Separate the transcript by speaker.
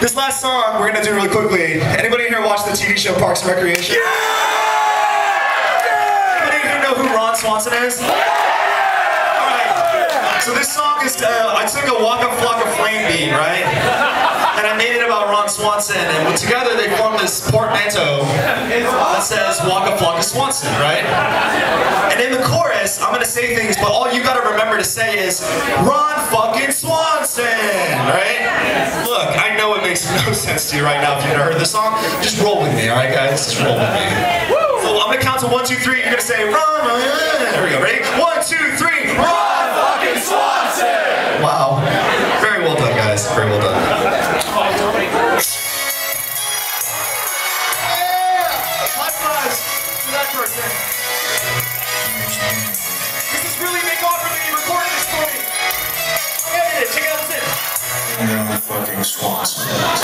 Speaker 1: This last song we're gonna do really quickly. Anybody here watch the TV show Parks and Recreation? Yeah! Anybody here know who Ron Swanson is? Alright. So this song is, uh, I took a Waka Flocka Flame beat, right? And I made it about Ron Swanson, and together they formed this portmanteau that says Waka Flocka Swanson, right? And in the chorus, I'm gonna say things, but all you gotta remember to say is Ron fucking Swanson, right? Look, I know it makes no sense to you right now if you've never heard the song. Just roll with me, alright guys? Just roll with me. So I'm gonna count to one, two, three. You're gonna say Ron. Uh, there we go. Ready? One, two, three. Ron fucking Swanson. Wow. Very well done, guys. Very well done.
Speaker 2: Swanson.